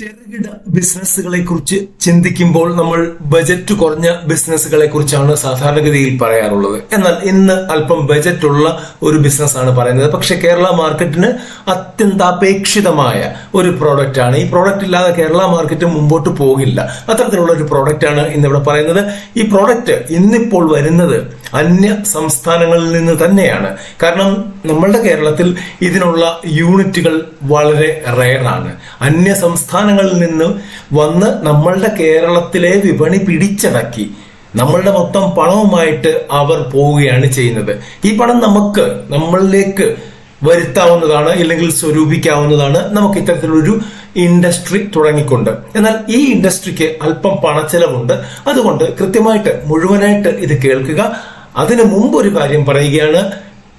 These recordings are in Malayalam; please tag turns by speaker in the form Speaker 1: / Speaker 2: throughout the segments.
Speaker 1: ചെറുകിട ബിസിനസ്സുകളെ കുറിച്ച് ചിന്തിക്കുമ്പോൾ നമ്മൾ ബജറ്റ് കുറഞ്ഞ ബിസിനസ്സുകളെ കുറിച്ചാണ് സാധാരണഗതിയിൽ പറയാറുള്ളത്. എന്നാൽ ഇന്ന് അല്പം ബജറ്റ് ഉള്ള ഒരു ബിസിനസ്സാണ് പറയുന്നത്. പക്ഷെ കേരള മാർക്കറ്റിന് അത്യന്താപേക്ഷിതമായ ഒരു പ്രോഡക്റ്റ് ആണ് ഈ പ്രോഡക്റ്റ് ഇല്ലാതെ കേരള മാർക്കറ്റ് മുമ്പോട്ട് പോകില്ല. അത്തരത്തിലുള്ള ഒരു പ്രോഡക്റ്റ് ആണ് ഇന്നിവിടെ പറയുന്നത്. ഈ പ്രോഡക്റ്റ് ഇന്നിപ്പോൾ വരുന്നത് അന്യ സംസ്ഥാനങ്ങളിൽ നിന്ന് തന്നെയാണ്. കാരണം നമ്മളുടെ കേരളത്തിൽ ഇതിനുള്ള യൂണിറ്റുകൾ വളരെ റയറാണ്. അന്യ സംസ്ഥാനങ്ങളിൽ നിന്ന് വന്ന് നമ്മളുടെ കേരളത്തിലെ വിപണി പിടിച്ചടക്കി നമ്മളുടെ മൊത്തം പണവുമായിട്ട് അവർ പോവുകയാണ് ചെയ്യുന്നത്. ഈ പണം നമുക്ക് നമ്മളിലേക്ക് വരുത്താവുന്നതാണ് ഇല്ലെങ്കിൽ സ്വരൂപിക്കാവുന്നതാണ് നമുക്ക് ഇത്തരത്തിലൊരു ഇൻഡസ്ട്രി തുടങ്ങിക്കൊണ്ട്. എന്നാൽ ഈ ഇൻഡസ്ട്രിക്ക് അല്പം പണച്ചെലവുണ്ട്. അതുകൊണ്ട് കൃത്യമായിട്ട് മുഴുവനായിട്ട് ഇത് കേൾക്കുക. അതിനു മുമ്പ് ഒരു കാര്യം പറയുകയാണ്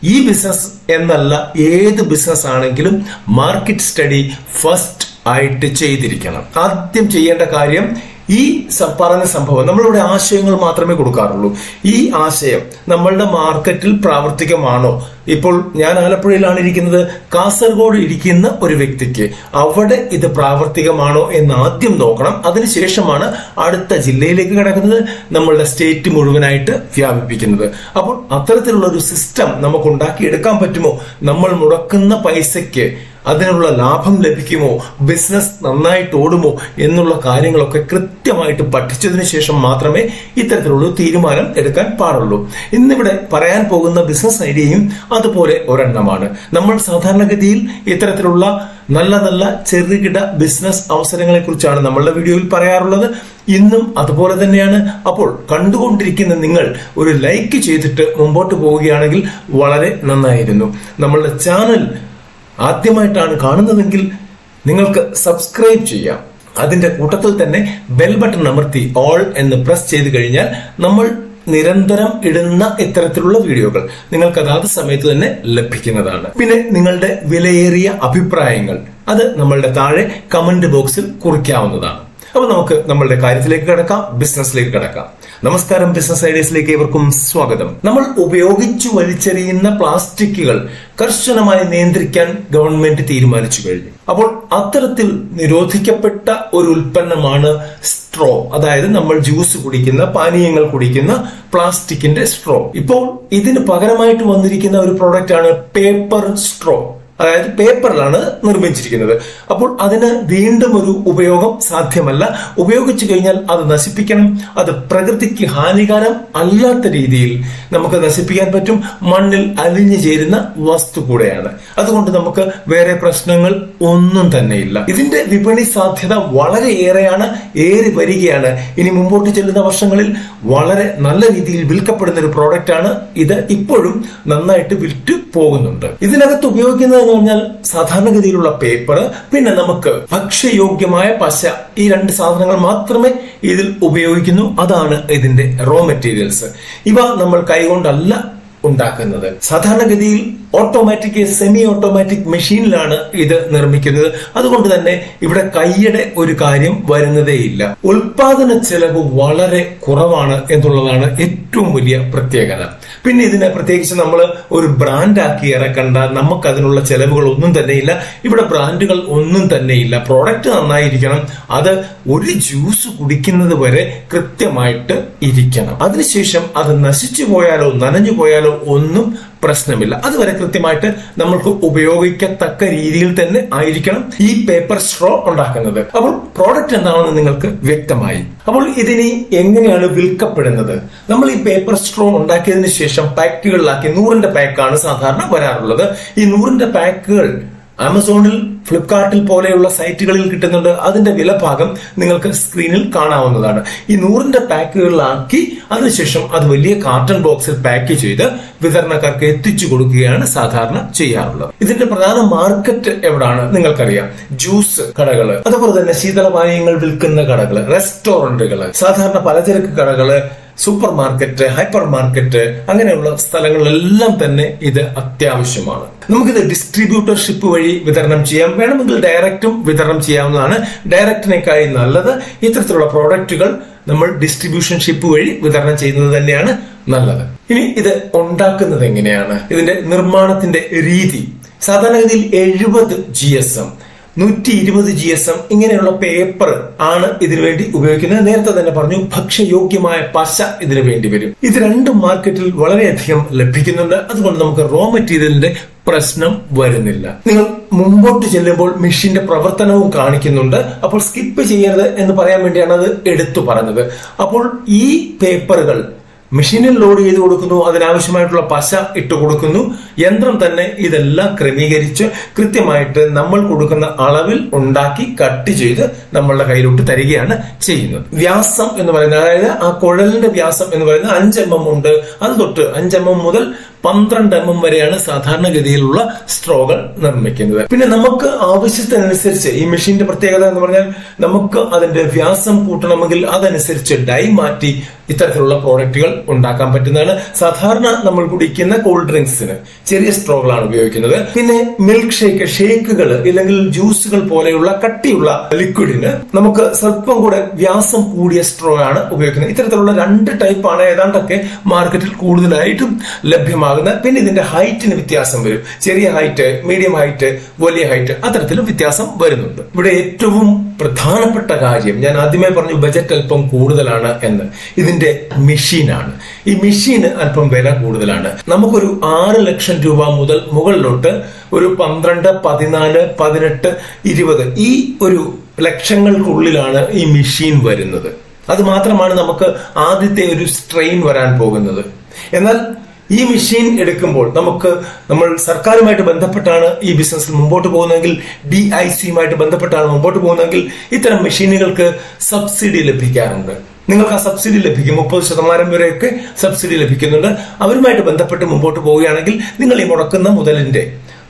Speaker 1: ഈ ബിസിനസ് എന്നല്ല ഏത് ബിസിനസ് ആണെങ്കിലും മാർക്കറ്റ് സ്റ്റഡി ഫസ്റ്റ് ആയിട്ട് ചെയ്തിരിക്കണം. ആദ്യം ചെയ്യേണ്ട കാര്യം ഈ പറഞ്ഞ സംഭവം നമ്മളിവിടെ ആശയങ്ങൾ മാത്രമേ കൊടുക്കാറുള്ളൂ. ഈ ആശയം നമ്മളുടെ മാർക്കറ്റിൽ പ്രാവർത്തികമാണോ? ഇപ്പോൾ ഞാൻ ആലപ്പുഴയിലാണ് ഇരിക്കുന്നത്. കാസർഗോഡ് ഇരിക്കുന്ന ഒരു വ്യക്തിക്ക് അവിടെ ഇത് പ്രാവർത്തികമാണോ എന്ന് ആദ്യം നോക്കണം. അതിനുശേഷമാണ് അടുത്ത ജില്ലയിലേക്ക് കിടക്കുന്നത് നമ്മളുടെ സ്റ്റേറ്റ് മുഴുവനായിട്ട് വ്യാപിപ്പിക്കുന്നത്. അപ്പോൾ അത്തരത്തിലുള്ള ഒരു സിസ്റ്റം നമുക്ക് ഉണ്ടാക്കിയെടുക്കാൻ പറ്റുമോ? നമ്മൾ മുടക്കുന്ന പൈസയ്ക്ക് അതിനുള്ള ലാഭം ലഭിക്കുമോ? ബിസിനസ് നന്നായിട്ട് ഓടുമോ? എന്നുള്ള കാര്യങ്ങളൊക്കെ കൃത്യമായിട്ട് പഠിച്ചതിന് ശേഷം മാത്രമേ ഇത്തരത്തിലുള്ള തീരുമാനം എടുക്കാൻ പാടുള്ളൂ. ഇന്നിവിടെ പറയാൻ പോകുന്ന ബിസിനസ് ഐഡിയയും അതുപോലെ ഒരെണ്ണമാണ്. നമ്മൾ സാധാരണഗതിയിൽ ഇത്തരത്തിലുള്ള നല്ല നല്ല ചെറുകിട ബിസിനസ് അവസരങ്ങളെ കുറിച്ചാണ് നമ്മളുടെ വീഡിയോയിൽ പറയാറുള്ളത്. ഇന്നും അതുപോലെ തന്നെയാണ്. അപ്പോൾ കണ്ടുകൊണ്ടിരിക്കുന്ന നിങ്ങൾ ഒരു ലൈക്ക് ചെയ്തിട്ട് മുമ്പോട്ട് പോവുകയാണെങ്കിൽ വളരെ നന്നായിരുന്നു. നമ്മളുടെ ചാനൽ ആദ്യമായിട്ടാണ് കാണുന്നതെങ്കിൽ നിങ്ങൾക്ക് സബ്സ്ക്രൈബ് ചെയ്യാം. അതിന്റെ കൂട്ടത്തിൽ തന്നെ ബെൽ ബട്ടൺ അമർത്തി ഓൾ എന്ന് പ്രസ് ചെയ്ത് കഴിഞ്ഞാൽ നമ്മൾ നിരന്തരം ഇടുന്ന ഇത്തരത്തിലുള്ള വീഡിയോകൾ നിങ്ങൾക്ക് അതാത് സമയത്ത് തന്നെ ലഭിക്കുന്നതാണ്. പിന്നെ നിങ്ങളുടെ വിലയേറിയ അഭിപ്രായങ്ങൾ അത് നമ്മളുടെ താഴെ കമന്റ് ബോക്സിൽ കുറിക്കാവുന്നതാണ്. അപ്പൊ നമുക്ക് നമ്മളുടെ കാര്യത്തിലേക്ക് കിടക്കാം ബിസിനസ്സിലേക്ക് കിടക്കാം. നമസ്കാരം ബിസിനസ് ഐഡിയസിലേക്ക് ഏവർക്കും സ്വാഗതം. നമ്മൾ ഉപയോഗിച്ചു വലിച്ചെറിയുന്ന പ്ലാസ്റ്റിക്കുകൾ കർശനമായി നിയന്ത്രിക്കാൻ ഗവൺമെന്റ് തീരുമാനിച്ചു കഴിഞ്ഞു. അപ്പോൾ അത്തരത്തിൽ നിരോധിക്കപ്പെട്ട ഒരു ഉൽപ്പന്നമാണ് സ്ട്രോ അതായത് നമ്മൾ ജ്യൂസ് കുടിക്കുന്ന പാനീയങ്ങൾ കുടിക്കുന്ന പ്ലാസ്റ്റിക്കിന്റെ സ്ട്രോ ഇപ്പോൾ ഇതിന് പകരമായിട്ട് വന്നിരിക്കുന്ന ഒരു പ്രോഡക്റ്റ് ആണ് പേപ്പർ സ്ട്രോ അതായത് പേപ്പറിലാണ് നിർമ്മിച്ചിരിക്കുന്നത്. അപ്പോൾ അതിന് വീണ്ടും ഒരു ഉപയോഗം സാധ്യമല്ല. ഉപയോഗിച്ചു കഴിഞ്ഞാൽ അത് നശിപ്പിക്കണം. അത് പ്രകൃതിക്ക് ഹാനികരം അല്ലാത്ത രീതിയിൽ നമുക്ക് നശിപ്പിക്കാൻ പറ്റും. മണ്ണിൽ അലിഞ്ഞു ചേരുന്ന വസ്തു കൂടെയാണ്. അതുകൊണ്ട് നമുക്ക് വേറെ പ്രശ്നങ്ങൾ ഒന്നും തന്നെയില്ല ഇതിന്റെ വിപണി സാധ്യത വളരെയേറെയാണ്. ഏറി വരികയാണ്. ഇനി മുമ്പോട്ട് ചെല്ലുന്ന വർഷങ്ങളിൽ വളരെ നല്ല രീതിയിൽ വിൽക്കപ്പെടുന്ന ഒരു പ്രോഡക്റ്റ് ആണ് ഇത് ഇപ്പോഴും നന്നായിട്ട് വിറ്റ് പോകുന്നുണ്ട്. ഇതിനകത്ത് ഉപയോഗിക്കുന്നത് എന്ന് പറഞ്ഞാൽ സാധാരണഗതിയിലുള്ള പേപ്പർ പിന്നെ നമുക്ക് ഭക്ഷ്യയോഗ്യമായ പശ ഈ രണ്ട് സാധനങ്ങൾ മാത്രമേ ഇതിൽ ഉപയോഗിക്കുന്നു. അതാണ് ഇതിന്റെ റോ മെറ്റീരിയൽസ് ഇവ നമ്മൾ കൈകൊണ്ടല്ല ഉണ്ടാക്കുന്നത്. സാധാരണഗതിയിൽ ഓട്ടോമാറ്റിക് സെമി ഓട്ടോമാറ്റിക് മെഷീനിലാണ് ഇത് നിർമ്മിക്കുന്നത്. അതുകൊണ്ട് തന്നെ ഇവിടെ കൈയുടെ ഒരു കാര്യം വരുന്നതേയില്ല. ഉൽപാദന ചെലവ് വളരെ കുറവാണ് എന്നുള്ളതാണ് ഏറ്റവും വലിയ പ്രത്യേകത. പിന്നെ ഇതിനെ പ്രത്യേകിച്ച് നമ്മൾ ഒരു ബ്രാൻഡാക്കി ഇറക്കണ്ട നമുക്ക് അതിനുള്ള ചെലവുകൾ ഒന്നും തന്നെയില്ല ഇവിടെ ബ്രാൻഡുകൾ ഒന്നും തന്നെയില്ല പ്രോഡക്റ്റ് നന്നായിരിക്കണം. അത് ഒരു ജ്യൂസ് കുടിക്കുന്നത് വരെ കൃത്യമായിട്ട് ഇരിക്കണം. അതിനുശേഷം അത് നശിച്ചു പോയാലോ നനഞ്ഞു പോയാലോ ഒന്നും പ്രശ്നമില്ല. അതുവരെ കൃത്യമായിട്ട് നമ്മൾക്ക് ഉപയോഗിക്കത്തക്ക രീതിയിൽ തന്നെ ആയിരിക്കണം ഈ പേപ്പർ സ്ട്രോ ഉണ്ടാക്കുന്നത്. അപ്പോൾ പ്രോഡക്റ്റ് എന്താണെന്ന് നിങ്ങൾക്ക് വ്യക്തമായി. അപ്പോൾ ഇതിനി എങ്ങനെയാണ് വിൽക്കപ്പെടുന്നത്? നമ്മൾ ഈ പേപ്പർ സ്ട്രോ ഉണ്ടാക്കിയതിനു ശേഷം പാക്കുകളിലാക്കി നൂറിന്റെ പാക്കാണ് സാധാരണ വരാറുള്ളത്. ഈ നൂറിന്റെ പാക്കുകൾ ആമസോണിൽ ഫ്ലിപ്കാർട്ടിൽ പോലെയുള്ള സൈറ്റുകളിൽ കിട്ടുന്നുണ്ട് അതിന്റെ വിലഭാഗം നിങ്ങൾക്ക് സ്ക്രീനിൽ കാണാവുന്നതാണ്. ഈ നൂറിന്റെ പാക്കുകളിലാക്കി അതിനുശേഷം അത് വലിയ കാർട്ടൺ ബോക്സിൽ പാക്ക് ചെയ്ത് വിതരണക്കാർക്ക് എത്തിച്ചു കൊടുക്കുകയാണ് സാധാരണ ചെയ്യാറുള്ളത്. ഇതിന്റെ പ്രധാന മാർക്കറ്റ് എവിടാണ് നിങ്ങൾക്കറിയാം. ജ്യൂസ് കടകൾ അതുപോലെ തന്നെ ശീതളപാനീയങ്ങൾ വിൽക്കുന്ന കടകൾ റെസ്റ്റോറന്റുകൾ സാധാരണ പലചരക്ക് കടകൾ സൂപ്പർ മാർക്കറ്റ് ഹൈപ്പർ മാർക്കറ്റ് അങ്ങനെയുള്ള സ്ഥലങ്ങളിലെല്ലാം തന്നെ ഇത് അത്യാവശ്യമാണ്. നമുക്കിത് ഡിസ്ട്രിബ്യൂട്ടർഷിപ്പ് വഴി വിതരണം ചെയ്യാം. വേണമെങ്കിൽ ഡയറക്റ്റും വിതരണം ചെയ്യാവുന്നതാണ്. ഡയറക്റ്റിനേക്കായി നല്ലത് ഇത്തരത്തിലുള്ള പ്രോഡക്റ്റുകൾ നമ്മൾ ഡിസ്ട്രിബ്യൂഷൻ ഷിപ്പ് വഴി വിതരണം ചെയ്യുന്നത് തന്നെയാണ് നല്ലത്. ഇനി ഇത് ഉണ്ടാക്കുന്നത് എങ്ങനെയാണ്? ഇതിന്റെ നിർമ്മാണത്തിന്റെ രീതി. സാധാരണഗതിയിൽ എഴുപത് ജി എസ് എം നൂറ്റി ഇരുപത് ജി എസ് എം ഇങ്ങനെയുള്ള പേപ്പർ ആണ് ഇതിനു വേണ്ടി ഉപയോഗിക്കുന്നത്. നേരത്തെ തന്നെ പറഞ്ഞു ഭക്ഷ്യയോഗ്യമായ പശ ഇതിനു വേണ്ടി വരും. ഇത് രണ്ടും മാർക്കറ്റിൽ വളരെയധികം ലഭിക്കുന്നുണ്ട്. അതുകൊണ്ട് നമുക്ക് റോ മെറ്റീരിയലിന്റെ പ്രശ്നം വരുന്നില്ല. നിങ്ങൾ മുമ്പോട്ട് ചെല്ലുമ്പോൾ മെഷീന്റെ പ്രവർത്തനവും കാണിക്കുന്നുണ്ട്. അപ്പോൾ സ്കിപ്പ് ചെയ്യരുത് എന്ന് പറയാൻ വേണ്ടിയാണ് അത് എടുത്തു പറഞ്ഞത്. അപ്പോൾ ഈ പേപ്പറുകൾ മെഷീനിൽ ലോഡ് ചെയ്ത് കൊടുക്കുന്നു അതിനാവശ്യമായിട്ടുള്ള പശ ഇട്ട് കൊടുക്കുന്നു. യന്ത്രം തന്നെ ഇതെല്ലാം ക്രമീകരിച്ച് കൃത്യമായിട്ട് നമ്മൾ കൊടുക്കുന്ന അളവിൽ ഉണ്ടാക്കി കട്ട് ചെയ്ത് നമ്മളുടെ കയ്യിലോട്ട് തരികയാണ് ചെയ്യുന്നത്. വ്യാസം എന്ന് പറയുന്നത് അതായത് ആ കുഴലിന്റെ വ്യാസം എന്ന് പറയുന്നത് അഞ്ച് ഉണ്ട്. അത് തൊട്ട് അഞ്ച് മുതൽ പന്ത്രണ്ട് എം എം വരെയാണ് സാധാരണഗതിയിലുള്ള സ്ട്രോകൾ നിർമ്മിക്കുന്നത്. പിന്നെ നമുക്ക് ആവശ്യത്തിനനുസരിച്ച് ഈ മെഷീന്റെ പ്രത്യേകത എന്ന് പറഞ്ഞാൽ നമുക്ക് അതിന്റെ വ്യാസം കൂട്ടണമെങ്കിൽ അതനുസരിച്ച് ഡൈ മാറ്റി ഇത്തരത്തിലുള്ള പ്രോഡക്റ്റുകൾ ഉണ്ടാക്കാൻ പറ്റുന്നതാണ്. സാധാരണ നമ്മൾ കുടിക്കുന്ന കൂൾ ഡ്രിങ്ക്സിന് ചെറിയ സ്ട്രോകളാണ് ഉപയോഗിക്കുന്നത്. പിന്നെ മിൽക്ക് ഷേക്ക് ഷേക്കുകൾ ഇല്ലെങ്കിൽ ജ്യൂസുകൾ പോലെയുള്ള കട്ടിയുള്ള ലിക്വിഡിന് നമുക്ക് സ്വല്പം കൂടെ വ്യാസം കൂടിയ സ്ട്രോ ആണ് ഉപയോഗിക്കുന്നത്. ഇത്തരത്തിലുള്ള രണ്ട് ടൈപ്പാണ് ഏതാണ്ടൊക്കെ മാർക്കറ്റിൽ കൂടുതലായിട്ടും ലഭ്യമാകുന്നത്. പിന്നെ ഇതിന്റെ ഹൈറ്റിന് വ്യത്യാസം വരും. ചെറിയ ഹൈറ്റ് മീഡിയം ഹൈറ്റ് വലിയ ഹൈറ്റ് അത്തരത്തിലും വ്യത്യാസം വരുന്നുണ്ട്. ഇവിടെ ഏറ്റവും പ്രധാനപ്പെട്ട കാര്യം ഞാൻ ആദ്യമേ പറഞ്ഞു ബജറ്റ് അല്പം കൂടുതലാണ് എന്ന്. ഇതിന്റെ മെഷീനാണ് ഈ മെഷീന് അല്പം വില കൂടുതലാണ്. നമുക്കൊരു ആറ് ലക്ഷം രൂപ മുതൽ മുകളിലോട്ട് ഒരു പന്ത്രണ്ട് പതിനാല് പതിനെട്ട് ഇരുപത് ഈ ഒരു ലക്ഷങ്ങൾക്കുള്ളിലാണ് ഈ മെഷീൻ വരുന്നത്. അത് മാത്രമാണ് നമുക്ക് ആദ്യത്തെ ഒരു സ്ട്രെയിൻ വരാൻ പോകുന്നത്. എന്നാൽ ഈ മെഷീൻ എടുക്കുമ്പോൾ നമുക്ക് നമ്മൾ സർക്കാരുമായിട്ട് ബന്ധപ്പെട്ടാണ് ഈ ബിസിനസ്സിൽ മുമ്പോട്ട് പോകുന്നതെങ്കിൽ ഡി ഐ സിയുമായിട്ട് ബന്ധപ്പെട്ടാണ് മുമ്പോട്ട് പോകുന്നതെങ്കിൽ ഇത്തരം മെഷീനുകൾക്ക് സബ്സിഡി ലഭിക്കാറുണ്ട്. നിങ്ങൾക്ക് ആ സബ്സിഡി ലഭിക്കും. മുപ്പത് ശതമാനം വരെയൊക്കെ സബ്സിഡി ലഭിക്കുന്നുണ്ട്. അവരുമായിട്ട് ബന്ധപ്പെട്ട് മുമ്പോട്ട് പോവുകയാണെങ്കിൽ നിങ്ങൾ ഈ മുടക്കുന്ന മുതലിന്റെ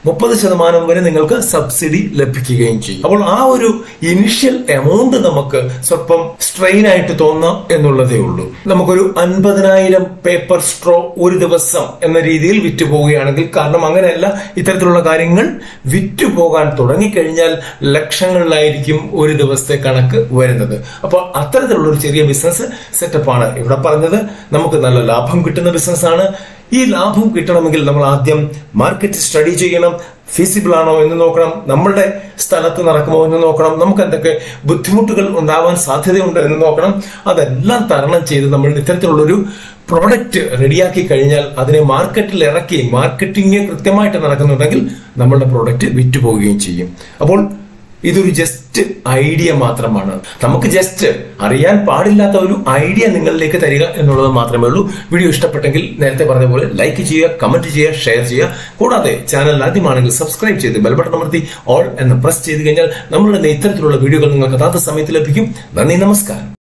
Speaker 1: മുപ്പത് ശതമാനം വരെ നിങ്ങൾക്ക് സബ്സിഡി ലഭിക്കുകയും ചെയ്യും. അപ്പോൾ ആ ഒരു ഇനിഷ്യൽ എമൗണ്ട് നമുക്ക് സ്വല്പം സ്ട്രെയിൻ ആയിട്ട് തോന്നാം എന്നുള്ളതേ ഉള്ളൂ. നമുക്കൊരു അൻപതിനായിരം പേപ്പർ സ്ട്രോ ഒരു ദിവസം എന്ന രീതിയിൽ വിറ്റ് പോവുകയാണെങ്കിൽ കാരണം അങ്ങനെയല്ല ഇത്തരത്തിലുള്ള കാര്യങ്ങൾ വിറ്റ് പോകാൻ തുടങ്ങിക്കഴിഞ്ഞാൽ ലക്ഷങ്ങളിലായിരിക്കും ഒരു ദിവസത്തെ കണക്ക് വരുന്നത്. അപ്പോൾ അത്തരത്തിലുള്ള ഒരു ചെറിയ ബിസിനസ് സെറ്റപ്പാണ് ഇവിടെ പറഞ്ഞത്. നമുക്ക് നല്ല ലാഭം കിട്ടുന്ന ബിസിനസ്സാണ് ഈ ലാഭം കിട്ടണമെങ്കിൽ നമ്മൾ ആദ്യം മാർക്കറ്റ് സ്റ്റഡി ചെയ്യണം. ഫീസിബിൾ ആണോ എന്ന് നോക്കണം. നമ്മളുടെ സ്ഥലത്ത് നടക്കുമോ എന്ന് നോക്കണം. നമുക്ക് എന്തൊക്കെ ബുദ്ധിമുട്ടുകൾ ഉണ്ടാവാൻ സാധ്യതയുണ്ട് എന്ന് നോക്കണം. അതെല്ലാം തരണം ചെയ്ത് നമ്മൾ ഇത്തരത്തിലുള്ളൊരു പ്രോഡക്റ്റ് റെഡിയാക്കി കഴിഞ്ഞാൽ അതിനെ മാർക്കറ്റിൽ ഇറക്കി മാർക്കറ്റിംഗ് കൃത്യമായിട്ട് നടക്കുന്നുണ്ടെങ്കിൽ നമ്മളുടെ പ്രോഡക്റ്റ് വിറ്റുപോവുകയും ചെയ്യും. അപ്പോൾ ഇതൊരു ജസ്റ്റ് ഐഡിയ മാത്രമാണ്. നമുക്ക് ജസ്റ്റ് അറിയാൻ പാടില്ലാത്ത ഒരു ഐഡിയ നിങ്ങളിലേക്ക് തരിക എന്നുള്ളത് മാത്രമേ ഉള്ളൂ. വീഡിയോ ഇഷ്ടപ്പെട്ടെങ്കിൽ നേരത്തെ പറഞ്ഞ പോലെ ലൈക്ക് ചെയ്യുക കമന്റ് ചെയ്യുക ഷെയർ ചെയ്യുക. കൂടാതെ ചാനൽ ആദ്യമാണെങ്കിൽ സബ്സ്ക്രൈബ് ചെയ്ത് ബെൽബട്ടൺ അമർത്തി ഓൾ എന്ന് പ്രസ് ചെയ്ത് കഴിഞ്ഞാൽ നമ്മളുടെ ഇത്തരത്തിലുള്ള വീഡിയോകൾ നിങ്ങൾക്ക് അതാത് സമയത്ത് ലഭിക്കും. നന്ദി നമസ്കാരം.